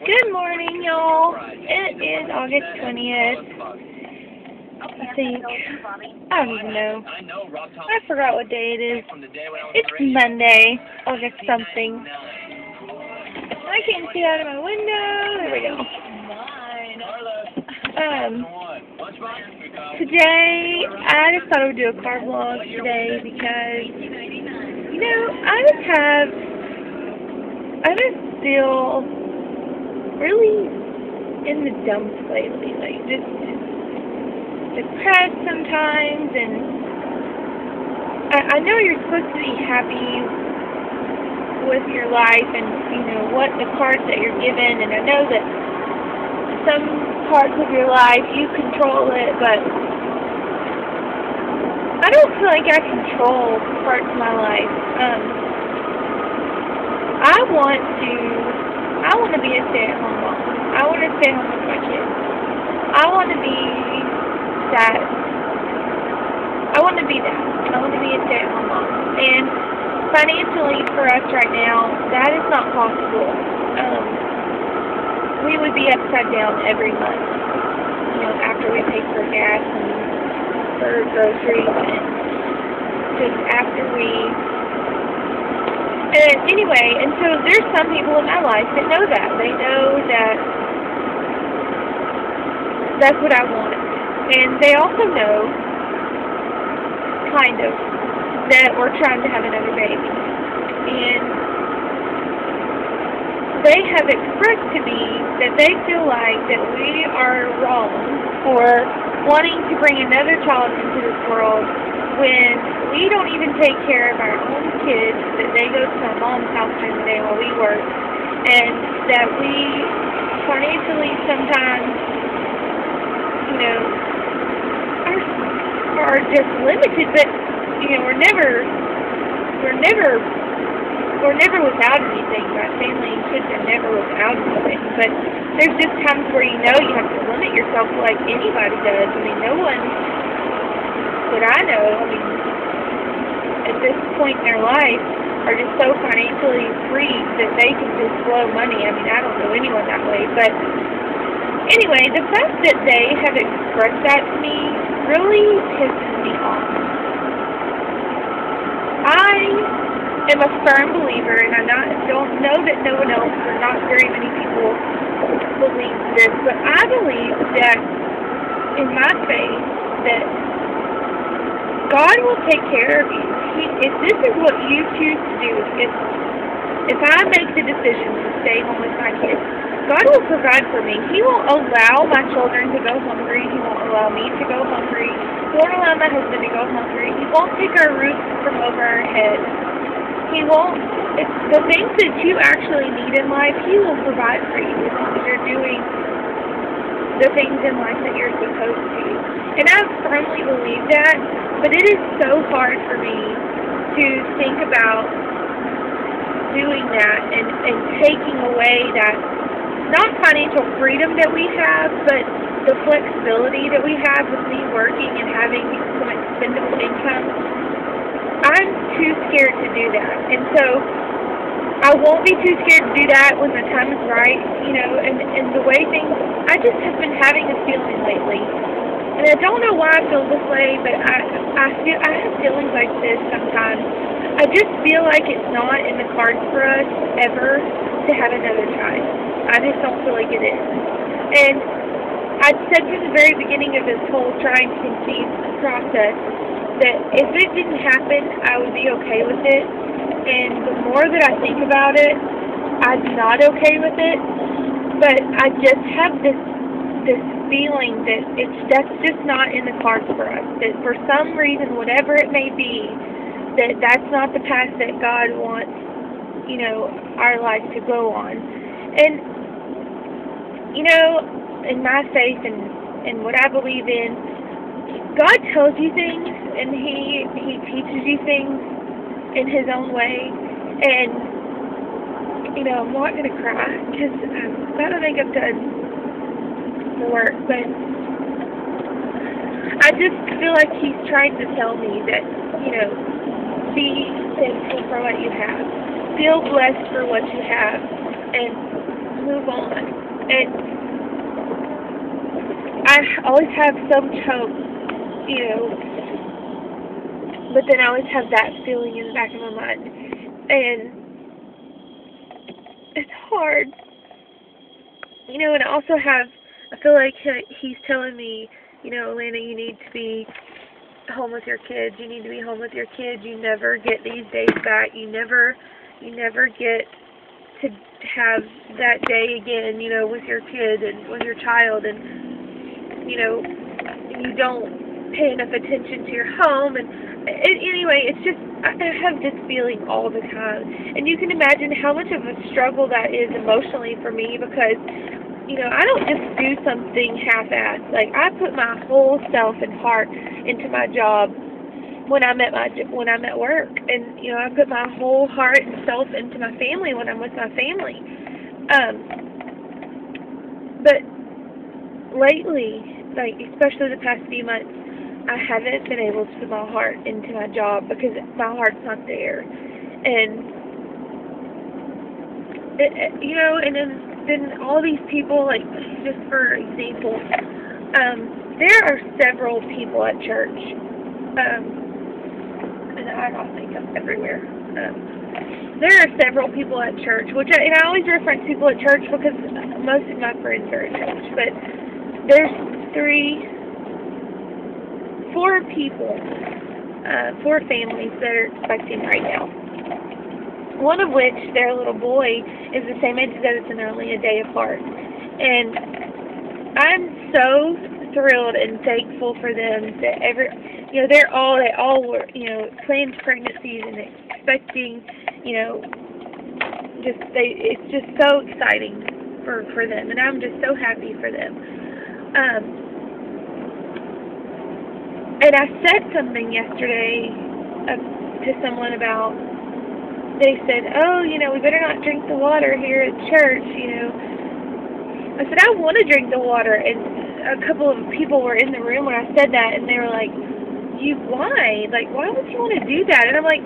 Good morning, y'all. It is August 20th. I think. I don't even know. I forgot what day it is. It's Monday, August something. I can't see out of my window. There we go. Um, today, I just thought I would do a car vlog today because, you know, I just have, I just feel really in the dumps lately, like just depressed sometimes, and I, I know you're supposed to be happy with your life and you know what the parts that you're given, and I know that some parts of your life you control it, but I don't feel like I control parts of my life. Um, I want to I want to be a stay-at-home mom. I want to stay home with my kids. I want to be that. I want to be that. I want to be a stay-at-home mom. And financially, for us right now, that is not possible. Um, we would be upside down every month. You know, after we pay for gas and for groceries and just after we and anyway, and so there's some people in my life that know that. They know that that's what I want. And they also know, kind of, that we're trying to have another baby. And they have expressed to me that they feel like that we are wrong for wanting to bring another child into this world when we don't even take care of our own kids, that they go to our mom's house during the day while we work, and that we financially sometimes, you know, are, are just limited, but, you know, we're never, we're never, we're never without anything. My family and kids are never without anything, but there's just times where you know you have to limit yourself like anybody does. I mean, no one that I know, I mean, at this point in their life, are just so financially free that they can just blow money. I mean, I don't know anyone that way, but anyway, the fact that they have expressed that to me really pisses me off. I am a firm believer, and I not, don't know that no one else or not very many people believe this, but I believe that in my faith that God will take care of you. If this is what you choose to do, if if I make the decision to stay home with my kids, God will provide for me. He won't allow my children to go hungry. He won't allow me to go hungry. He won't allow my husband to go hungry. He won't take our roof from over our head. He won't. It's the things that you actually need in life. He will provide for you as long as you're doing the things in life that you're supposed to. And I firmly believe that, but it is so hard for me to think about doing that and, and taking away that not financial freedom that we have, but the flexibility that we have with me working and having some expendable income. I'm too scared to do that. And so I won't be too scared to do that when the time is right, you know, and, and the way things, I just have been having a feeling lately. And I don't know why I feel this way, but I, I feel, I have feelings like this sometimes. I just feel like it's not in the cards for us ever to have another child. I just don't feel like it is. And I said from the very beginning of this whole trying to conceive process that if it didn't happen, I would be okay with it and the more that I think about it, I'm not okay with it. But I just have this this feeling that it's that's just not in the cards for us. That for some reason, whatever it may be, that that's not the path that God wants, you know, our life to go on. And you know, in my faith and and what I believe in, God tells you things and He He teaches you things in his own way. And, you know, I'm not to cry because I don't think I've done the work, but I just feel like he's trying to tell me that, you know, be thankful for what you have. Feel blessed for what you have. And move on. And I always have some hope, you know, but then I always have that feeling in the back of my mind. And it's hard. You know, and I also have, I feel like he's telling me, you know, Lana, you need to be home with your kids. You need to be home with your kids. You never get these days back. You never, you never get to have that day again, you know, with your kid and with your child, and you know, you don't pay enough attention to your home. And, and anyway, it's just I have this feeling all the time, and you can imagine how much of a struggle that is emotionally for me because you know, I don't just do something half-assed. Like I put my whole self and heart into my job when I'm at my when I'm at work, and you know, I put my whole heart and self into my family when I'm with my family. Um, but lately, like especially the past few months, I haven't been able to put my heart into my job because my heart's not there, and it, you know, and then then all these people, like, just for example, um, there are several people at church, um, and I don't think I'm everywhere. Um, there are several people at church, which I, and I always reference people at church because most of my friends are at church, but there's three, four people, uh, four families that are expecting right now one of which their little boy is the same age as and they're only a day apart. And I'm so thrilled and thankful for them that every, you know, they're all, they all were, you know, planned pregnancies and expecting, you know, just, they, it's just so exciting for, for them. And I'm just so happy for them. Um, and I said something yesterday uh, to someone about they said, oh, you know, we better not drink the water here at church, you know. I said, I want to drink the water. And a couple of people were in the room when I said that, and they were like, you, why? Like, why would you want to do that? And I'm like,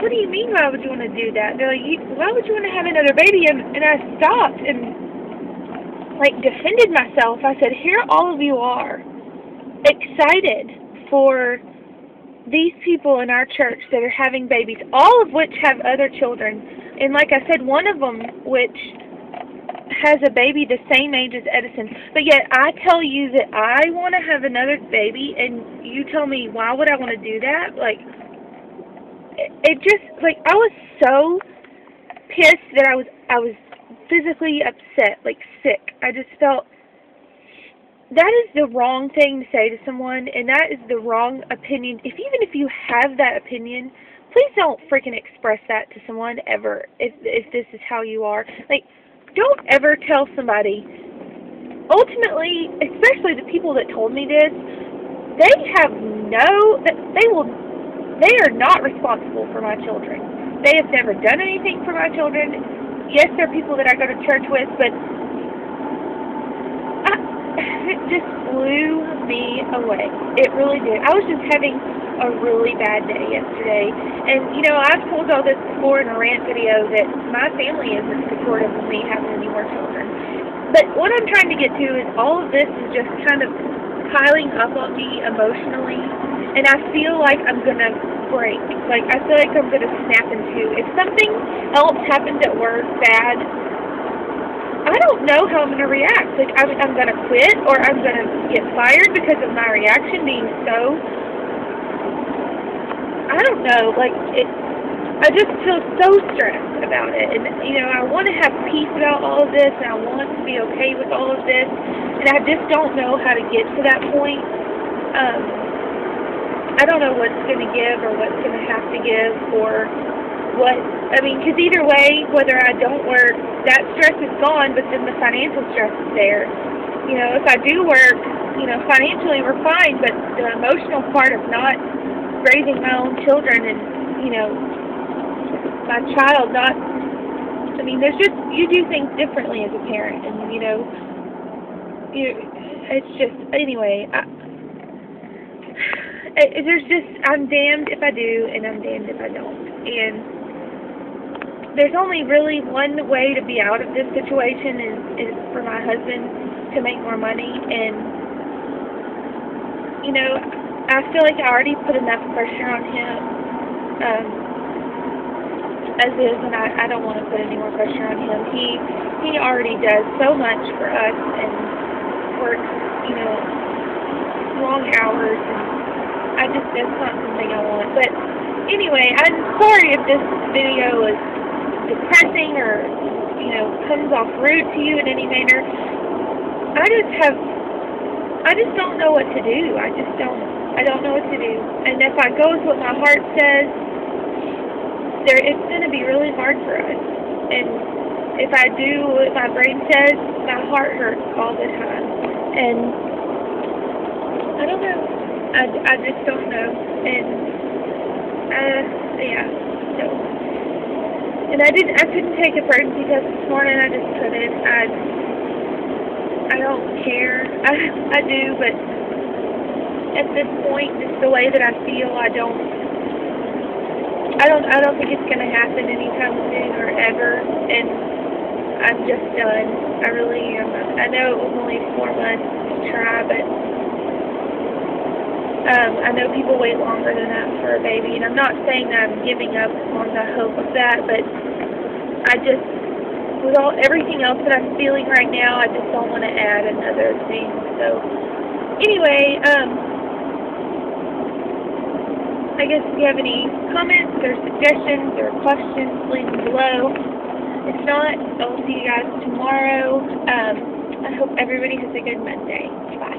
what do you mean, why would you want to do that? They're like, why would you want to have another baby? And, and I stopped and, like, defended myself. I said, here all of you are, excited for these people in our church that are having babies, all of which have other children, and like I said, one of them which has a baby the same age as Edison, but yet I tell you that I want to have another baby, and you tell me why would I want to do that? Like, it just like I was so pissed that I was I was physically upset, like sick. I just felt that is the wrong thing to say to someone, and that is the wrong opinion. If even if you have that opinion, please don't freaking express that to someone ever. If if this is how you are, like, don't ever tell somebody. Ultimately, especially the people that told me this, they have no. They will. They are not responsible for my children. They have never done anything for my children. Yes, there are people that I go to church with, but it just blew me away. It really did. I was just having a really bad day yesterday. And, you know, I've told all this before in a rant video that my family isn't supportive of me having any more children. But what I'm trying to get to is all of this is just kind of piling up on me emotionally. And I feel like I'm going to break. Like, I feel like I'm going to snap in two. If something else happens at work bad, I don't know how I'm going to react. Like, I'm, I'm going to quit or I'm going to get fired because of my reaction being so. I don't know. Like, it. I just feel so stressed about it. And, you know, I want to have peace about all of this and I want to be okay with all of this. And I just don't know how to get to that point. Um, I don't know what's going to give or what's going to have to give or what, I mean, because either way, whether I don't work, that stress is gone, but then the financial stress is there. You know, if I do work, you know, financially we're fine, but the emotional part of not raising my own children and, you know, my child not, I mean, there's just, you do things differently as a parent, and, you know, you, it's just, anyway, I, there's just, I'm damned if I do, and I'm damned if I don't. And there's only really one way to be out of this situation is, is for my husband to make more money and you know, I feel like I already put enough pressure on him um, as is, and I, I don't want to put any more pressure on him. He he already does so much for us and works, you know, long hours, and I just that's not something I want. But anyway, I'm sorry if this video is depressing or you know comes off rude to you in any manner. I just have I just don't know what to do. I just don't I don't know what to do. And if I go with what my heart says, there it's gonna be really hard for us. And if I do what my brain says, my heart hurts all the time. And I don't know. I, I just don't know. And uh yeah. So and I didn't I couldn't take a pregnancy test this morning, I just couldn't. I I don't care. I I do, but at this point, just the way that I feel, I don't. I don't. I don't think it's going to happen anytime soon or ever, and I'm just done. I really am. I know it was only four months to try, but um, I know people wait longer than that for a baby, and I'm not saying that I'm giving up on the hope of that, but I just with all everything else that I'm feeling right now, I just don't want to add another thing. So anyway, um, I guess if you have any comments or suggestions or questions, leave them below. If not, I'll see you guys tomorrow. Um, I hope everybody has a good Monday. Bye.